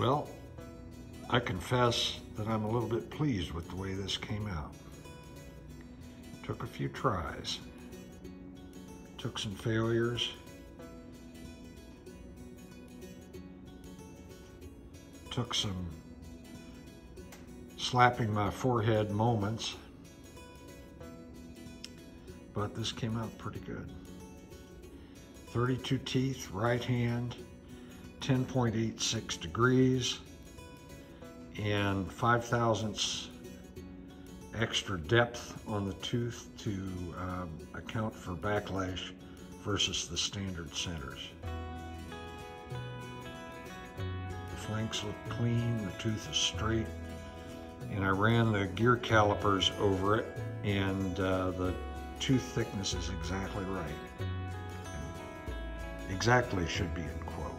Well, I confess that I'm a little bit pleased with the way this came out. Took a few tries, took some failures, took some slapping my forehead moments, but this came out pretty good. 32 teeth, right hand, 10.86 degrees, and 5 thousandths extra depth on the tooth to um, account for backlash versus the standard centers. The flanks look clean, the tooth is straight, and I ran the gear calipers over it, and uh, the tooth thickness is exactly right. Exactly should be in quotes.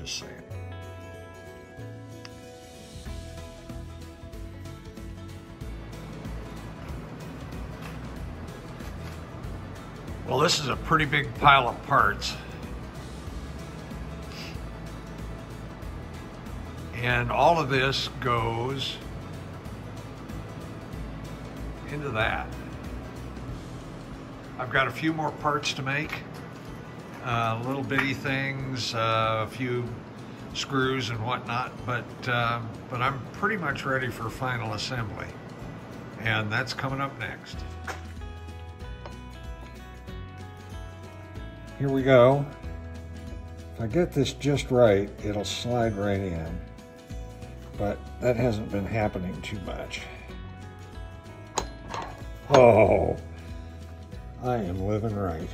Just saying. Well, this is a pretty big pile of parts. And all of this goes into that. I've got a few more parts to make, uh, little bitty things, uh, a few screws and whatnot, but, uh, but I'm pretty much ready for final assembly. And that's coming up next. Here we go. If I get this just right, it'll slide right in. But that hasn't been happening too much. Oh, I am living right.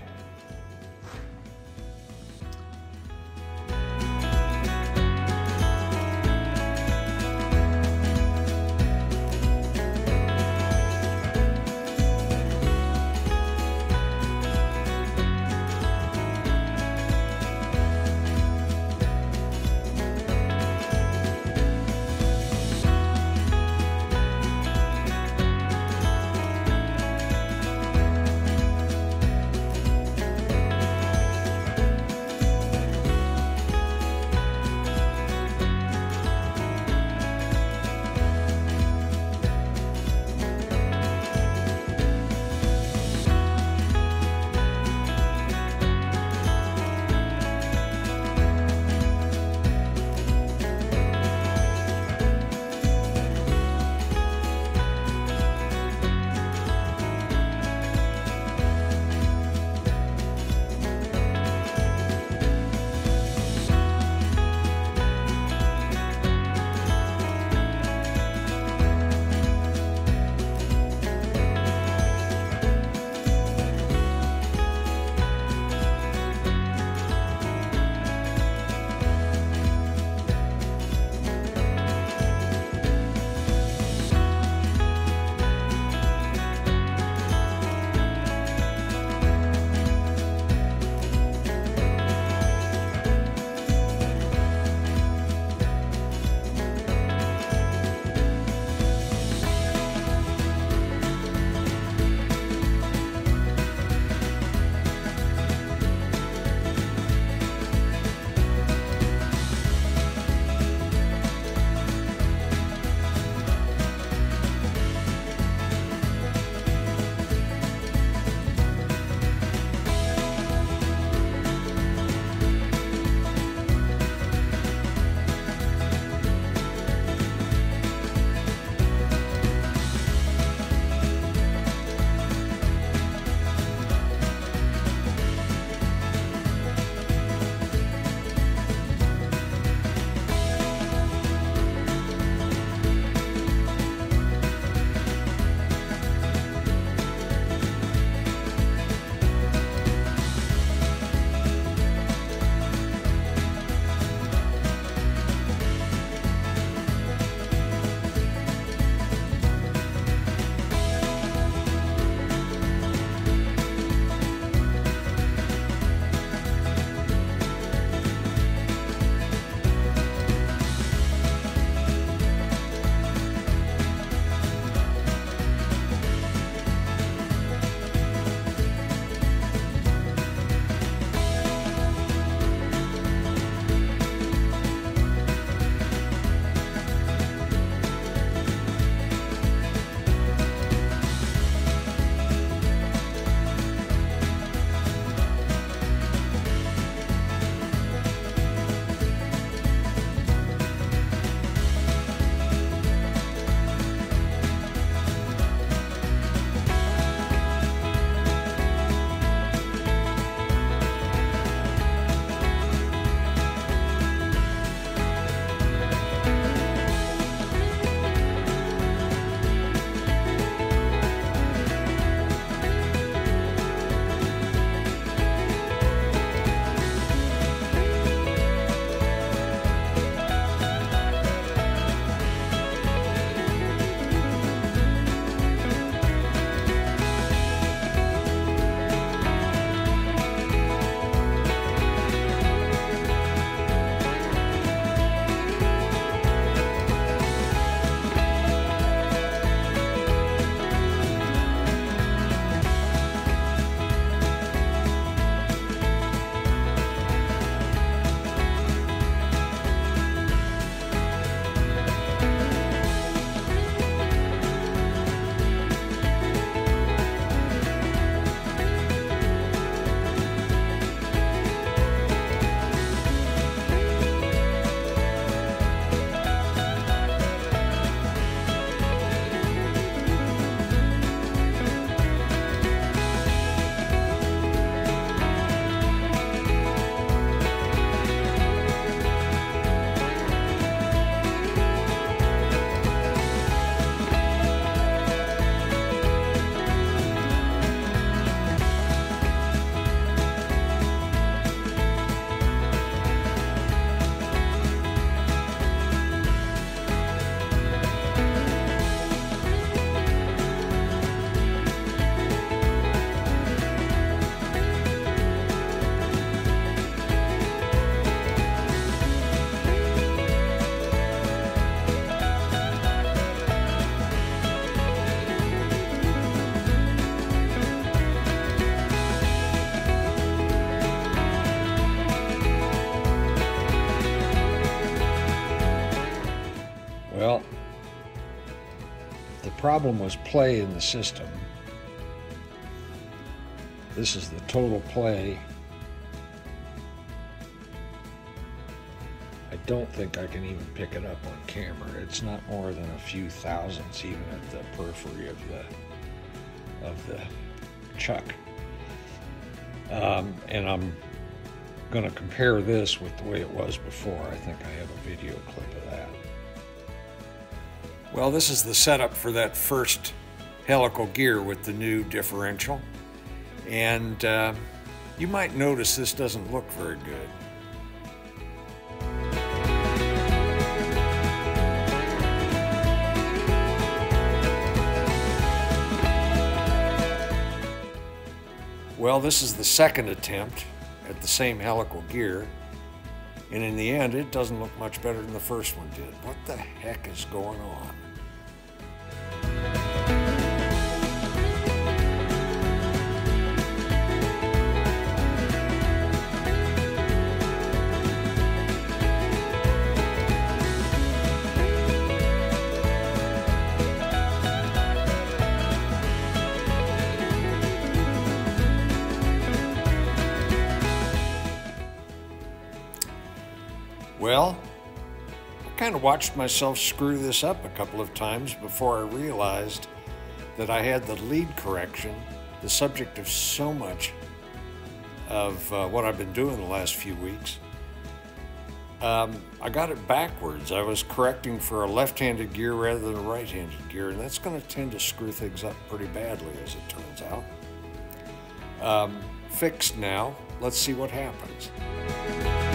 Problem was play in the system. This is the total play. I don't think I can even pick it up on camera. It's not more than a few thousandths even at the periphery of the of the chuck. Um, and I'm going to compare this with the way it was before. I think I have a video clip of that. Well, this is the setup for that first helical gear with the new differential. And uh, you might notice this doesn't look very good. Well, this is the second attempt at the same helical gear, and in the end, it doesn't look much better than the first one did. What the heck is going on? Well, I kind of watched myself screw this up a couple of times before I realized that I had the lead correction, the subject of so much of uh, what I've been doing the last few weeks. Um, I got it backwards. I was correcting for a left-handed gear rather than a right-handed gear, and that's going to tend to screw things up pretty badly, as it turns out. Um, fixed now. Let's see what happens.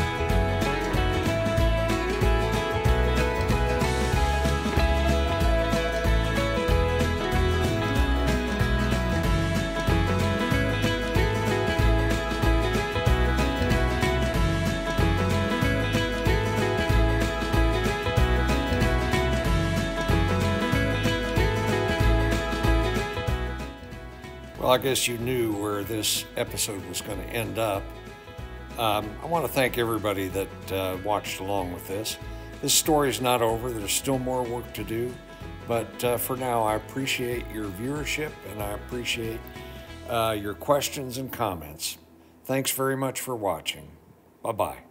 Well, I guess you knew where this episode was going to end up. Um, I want to thank everybody that uh, watched along with this. This story is not over, there's still more work to do. But uh, for now, I appreciate your viewership and I appreciate uh, your questions and comments. Thanks very much for watching. Bye bye.